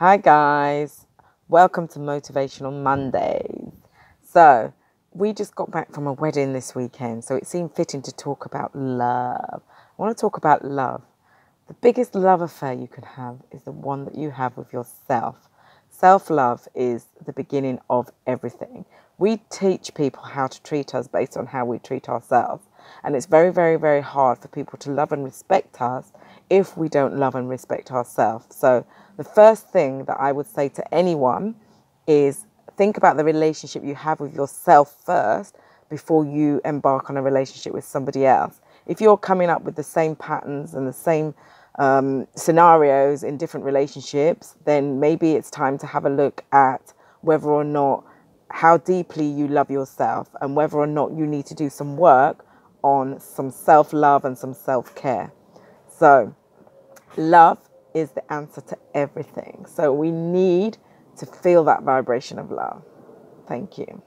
Hi, guys. Welcome to Motivational Mondays. So, we just got back from a wedding this weekend, so it seemed fitting to talk about love. I want to talk about love. The biggest love affair you can have is the one that you have with yourself. Self love is the beginning of everything. We teach people how to treat us based on how we treat ourselves. And it's very, very, very hard for people to love and respect us if we don't love and respect ourselves. So, the first thing that I would say to anyone is think about the relationship you have with yourself first before you embark on a relationship with somebody else. If you're coming up with the same patterns and the same um, scenarios in different relationships, then maybe it's time to have a look at whether or not how deeply you love yourself and whether or not you need to do some work on some self love and some self care. So, love is the answer to everything. So, we need to feel that vibration of love. Thank you.